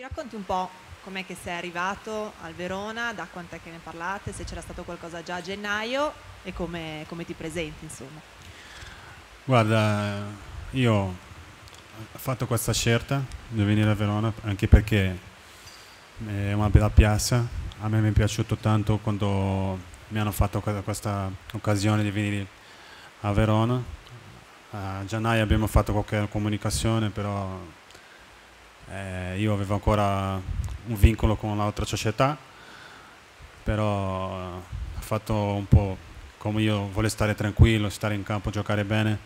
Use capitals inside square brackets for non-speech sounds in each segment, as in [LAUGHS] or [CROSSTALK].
Ci racconti un po' com'è che sei arrivato al Verona, da quant'è che ne parlate, se c'era stato qualcosa già a gennaio e come, come ti presenti insomma. Guarda, io ho fatto questa scelta di venire a Verona anche perché è una bella piazza, a me mi è piaciuto tanto quando mi hanno fatto questa occasione di venire a Verona. A gennaio abbiamo fatto qualche comunicazione, però eh, io avevo ancora un vincolo con l'altra società, però ho fatto un po' come io volevo stare tranquillo, stare in campo, giocare bene.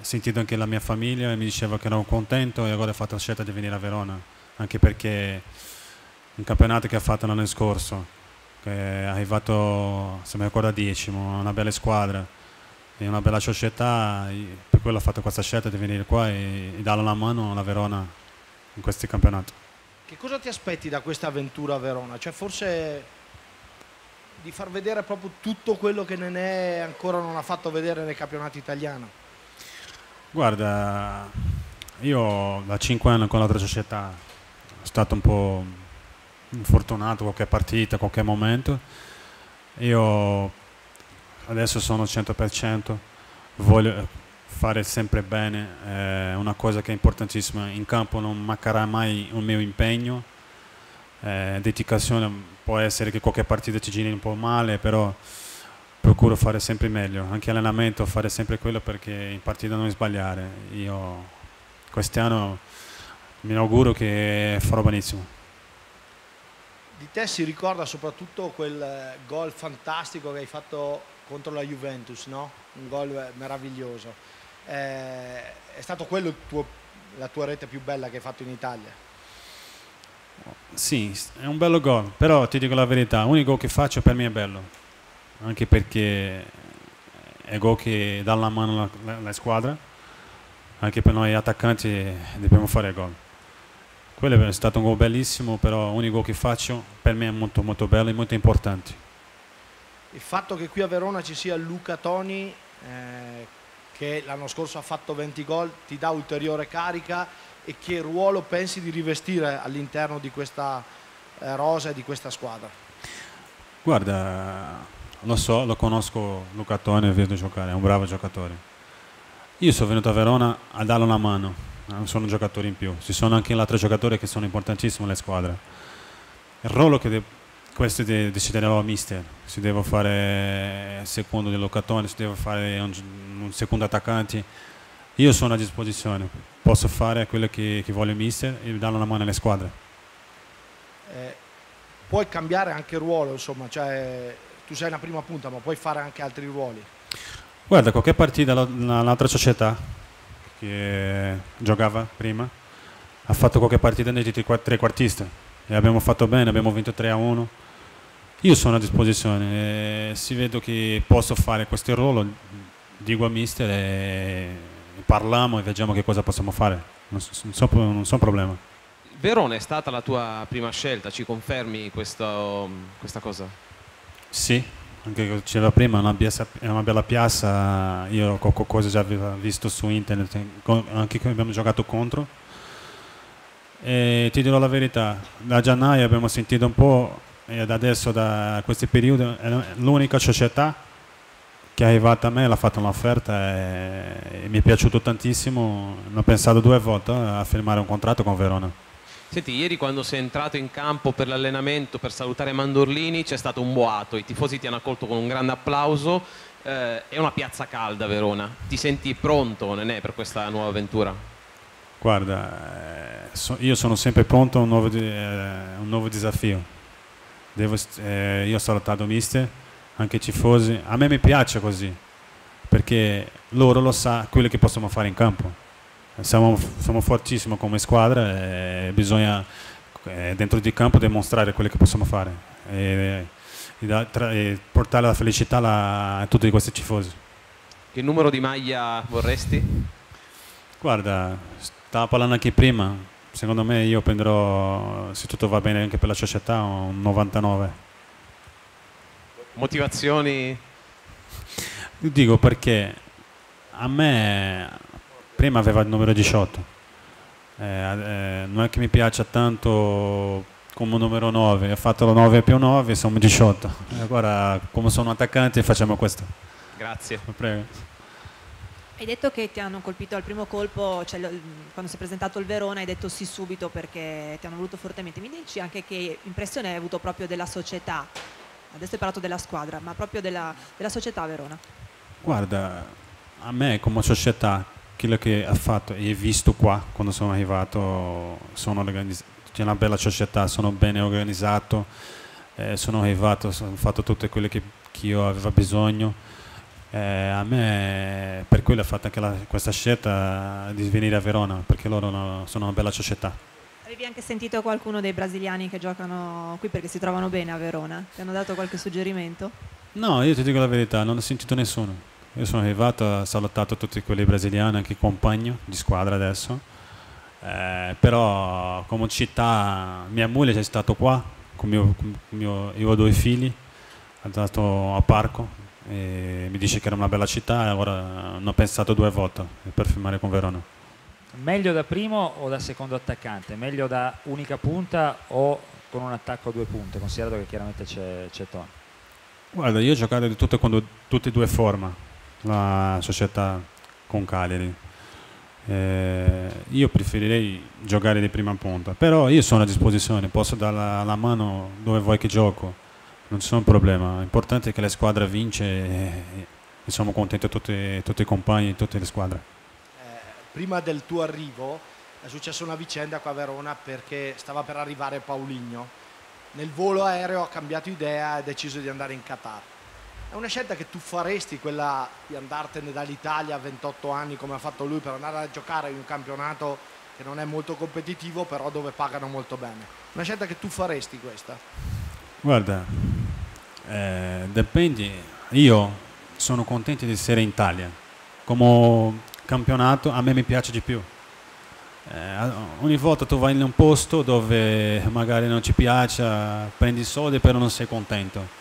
Ho sentito anche la mia famiglia e mi diceva che ero contento e allora ho fatto la scelta di venire a Verona, anche perché un campionato che ha fatto l'anno scorso, che è arrivato, se mi ricordo, decimo, una bella squadra e una bella società, per quello ho fatto questa scelta di venire qua e, e dare una mano alla Verona in questi campionati. Che cosa ti aspetti da questa avventura a Verona? Cioè forse di far vedere proprio tutto quello che Nenè ancora non ha fatto vedere nel campionato italiano? Guarda, io da 5 anni con l'altra società sono stato un po' infortunato qualche partita, qualche momento. Io adesso sono al 100%, voglio fare sempre bene, è una cosa che è importantissima. In campo non mancherà mai il mio impegno, eh, dedicazione può essere che qualche partita ci giri un po' male, però procuro fare sempre meglio, anche allenamento fare sempre quello perché in partita non sbagliare. Io quest'anno mi auguro che farò benissimo. Di te si ricorda soprattutto quel eh, gol fantastico che hai fatto contro la Juventus, no? Un gol eh, meraviglioso. Eh, è stato quello tuo, la tua rete più bella che hai fatto in Italia? Sì, è un bello gol, però ti dico la verità, l'unico che faccio per me è bello, anche perché è gol che dà la mano alla squadra, anche per noi attaccanti dobbiamo fare gol. Quello è stato un gol bellissimo, però l'unico che faccio per me è molto molto bello e molto importante. Il fatto che qui a Verona ci sia Luca Toni, eh, che l'anno scorso ha fatto 20 gol, ti dà ulteriore carica e che ruolo pensi di rivestire all'interno di questa eh, rosa e di questa squadra? Guarda, lo so, lo conosco Luca ho visto giocare, è un bravo giocatore. Io sono venuto a Verona a darle una mano, non sono giocatori in più, ci sono anche altri giocatori che sono importantissimi nelle squadre. Il ruolo che de- questo de- deciderà mister, se devo fare secondo del locatore, se devo fare un, un, secondo attaccante, io sono a disposizione, posso fare quello che, che vuole il mister e dare una mano alle squadre. Eh, puoi cambiare anche ruolo, insomma, cioè, tu sei una prima punta, ma puoi fare anche altri ruoli. Guarda, qualche partita l'altra società che giocava prima, ha fatto qualche partita nei trequartista e abbiamo fatto bene, abbiamo vinto 3 a 1. Io sono a disposizione, si vedo che posso fare questo ruolo, dico a mister e parliamo e vediamo che cosa possiamo fare, non so, non so problema. Verona è stata la tua prima scelta, ci confermi questo, questa cosa? Sì, anche come diceva prima, è una, una bella piazza, io qualcosa già avevo visto su internet, anche che abbiamo giocato contro. E ti dirò la verità, da gennaio abbiamo sentito un po' e da adesso, da questo periodo, è l'unica società che è arrivata a me, l'ha fatto un'offerta e, e mi è piaciuto tantissimo, ho pensato due volte a firmare un contratto con Verona. Senti, ieri quando sei entrato in campo per l'allenamento, per salutare Mandorlini, c'è stato un boato, i tifosi ti hanno accolto con un grande applauso, eh, è una piazza calda Verona, ti senti pronto Nenè, per questa nuova avventura? Guarda, eh, so, io sono sempre pronto a un nuovo, eh, un nuovo disafio, Devo, eh, io ho salutato mister, anche i tifosi, a me mi piace così, perché loro lo sa quello che possiamo fare in campo siamo, siamo fortissimi come squadra e bisogna eh, dentro di campo dimostrare quello che possiamo fare e, e, tra, e portare la felicità la, a tutti questi tifosi. Che numero di maglia vorresti? Guarda, stavo parlando anche prima, secondo me io prenderò, se tutto va bene anche per la società, un 99. Motivazioni? Dico perché a me prima aveva il numero 18 Eh, eh, non è che mi piaccia tanto come numero 9, ho fatto la 9 più 9, siamo 18. Ora, come sono attaccante, facciamo questo. Grazie. Prego. Hai detto che ti hanno colpito al primo colpo, cioè, quando si è presentato il Verona hai detto sì subito perché ti hanno voluto fortemente. Mi dici anche che impressione hai avuto proprio della società? Adesso hai parlato della squadra, ma proprio della, della società Verona. Guarda, a me come società, quello che ha fatto e visto qua quando sono arrivato, sono c'è una bella società, sono bene organizzato, eh, sono arrivato, ho fatto tutte quelle che, che io avevo bisogno eh, a me per quello ho fatto anche la, questa scelta di venire a Verona, perché loro sono una bella società. Avevi anche sentito qualcuno dei brasiliani che giocano qui perché si trovano bene a Verona? Ti hanno dato qualche suggerimento? No, io ti dico la verità, non ho sentito nessuno. Io sono arrivato, ho salutato tutti quelli brasiliani, anche i compagni di squadra adesso. Eh, però come città, mia moglie è stata qua, con mio, con mio, io ho due figli, è andato a parco, e mi dice che era una bella città e ora hanno pensato due volte per firmare con Verona. Meglio da primo o da secondo attaccante? Meglio da unica punta o con un attacco a due punte, considerato che chiaramente c'è, c'è Tony? Guarda, io ho giocato di tutte, quando, tutte e due forme, la società con Cagliari. Eh, io preferirei giocare di prima punta, però io sono a disposizione, posso dare la, la mano dove vuoi che gioco non c'è un problema, l'importante è che la squadra vince e, e siamo contenti tutti, tutti i compagni, tutte le squadre. Prima del tuo arrivo è successa una vicenda qua a Verona perché stava per arrivare Pauligno. Nel volo aereo ha cambiato idea e ha deciso di andare in Qatar. È una scelta che tu faresti quella di andartene dall'Italia a 28 anni come ha fatto lui per andare a giocare in un campionato che non è molto competitivo però dove pagano molto bene. Una scelta che tu faresti questa? Guarda, eh, dipende, io sono contento di essere in Italia, come campionato a me mi piace di più. Eh, ogni volta tu vai in un posto dove magari non ci piace, prendi soldi però non sei contento.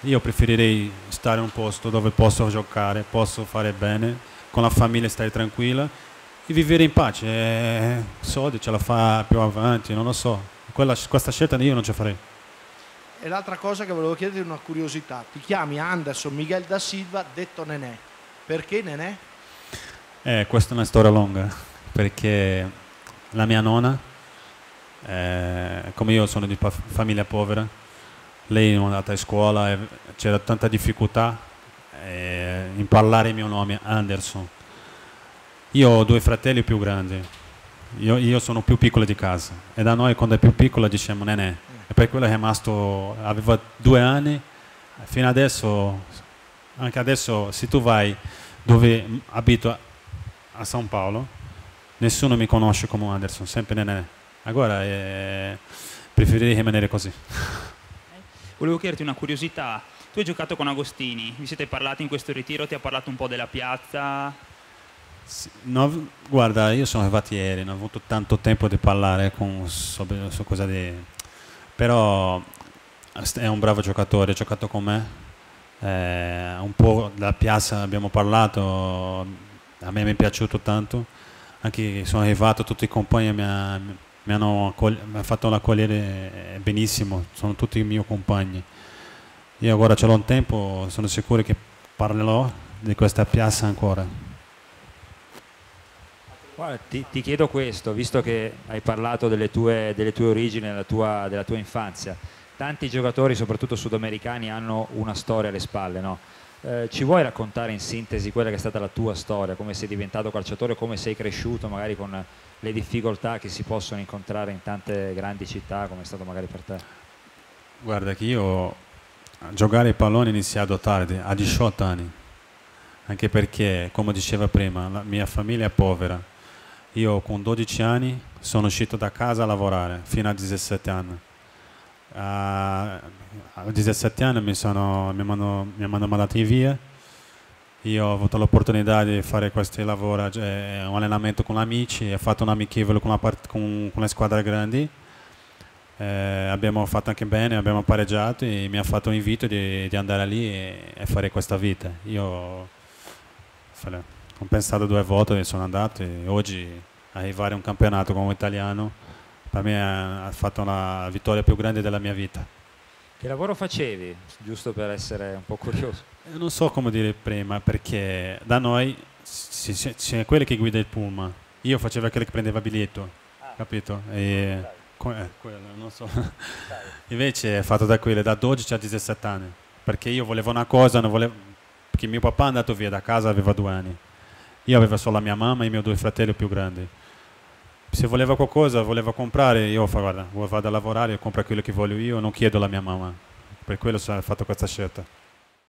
Io preferirei stare in un posto dove posso giocare, posso fare bene, con la famiglia stare tranquilla e vivere in pace. Eh, soldi ce la fa più avanti, non lo so. Quella, questa scelta io non ce farei. E l'altra cosa che volevo chiederti è una curiosità. Ti chiami Anderson Miguel da Silva, detto Nenè. Perché Nenè? Eh, questa è una storia lunga, perché la mia nonna, eh, come io sono di famiglia povera, lei non è andata a scuola, c'era tanta difficoltà eh, in parlare il mio nome, Anderson. Io ho due fratelli più grandi, io, io sono più piccolo di casa. E da noi quando è più piccolo diciamo Nenè e per quello è rimasto, aveva due anni, fino adesso, anche adesso se tu vai dove abito a San Paolo, nessuno mi conosce come Anderson, sempre Nenè. Allora eh, preferirei rimanere così. [LAUGHS] Volevo chiederti una curiosità, tu hai giocato con Agostini, vi siete parlati in questo ritiro, ti ha parlato un po' della piazza? Sì, no, guarda, io sono arrivato ieri, non ho avuto tanto tempo di parlare con, su, su cosa di però è un bravo giocatore, ha giocato con me, eh, un po' della piazza abbiamo parlato, a me mi è piaciuto tanto, anche sono arrivato, tutti i compagni mi, ha, mi hanno mi hanno fatto l'accogliere benissimo, sono tutti i miei compagni. Io ora ce l'ho un tempo, sono sicuro che parlerò di questa piazza ancora. Ti, ti, chiedo questo, visto che hai parlato delle tue, delle tue origini, della tua, della tua, infanzia, tanti giocatori, soprattutto sudamericani, hanno una storia alle spalle, no? Eh, ci vuoi raccontare in sintesi quella che è stata la tua storia, come sei diventato calciatore, come sei cresciuto? Magari con le difficoltà che si possono incontrare in tante grandi città, come è stato magari per te? Guarda che io a giocare pallone ho iniziato tardi, a 18 anni, anche perché, come diceva prima, la mia famiglia è povera. Io con 12 anni sono uscito da casa a lavorare fino a 17 anni. Uh, a 17 anni mi, sono, mi, hanno, mi hanno mandati via. Io ho avuto l'opportunità di fare questi lavori, cioè, un allenamento con amici, ho fatto un amichevole con, part- con, con le squadre grandi. Eh, abbiamo fatto anche bene, abbiamo pareggiato e mi ha fatto l'invito di, di andare lì e, e, fare questa vita. Io ho pensato due volte e sono andato e oggi arrivare a un campionato come italiano, per me ha fatto una vittoria più grande della mia vita. Che lavoro facevi, giusto per essere un po' curioso? Eh, Non so come dire prima, perché da noi c'è quello che guida il pullman, io facevo quello che prendeva biglietto, capito? E, eh, quello, non so. [LAUGHS] Invece è fatto da quelle da 12 a 17 anni, perché io volevo una cosa, non volevo... perché mio papà è andato via da casa, aveva due anni, io avevo solo la mia mamma e i miei due fratelli più grandi. Se voleva qualcosa, voleva comprare, io fa, guarda, vado a lavorare, compro quello che voglio io, non chiedo alla mia mamma. Per quello ho fatto questa scelta.